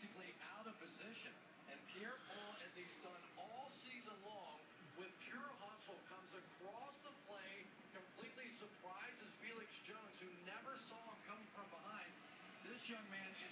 basically out of position. And Pierre Paul, as he's done all season long, with pure hustle, comes across the play, completely surprises Felix Jones, who never saw him coming from behind. This young man is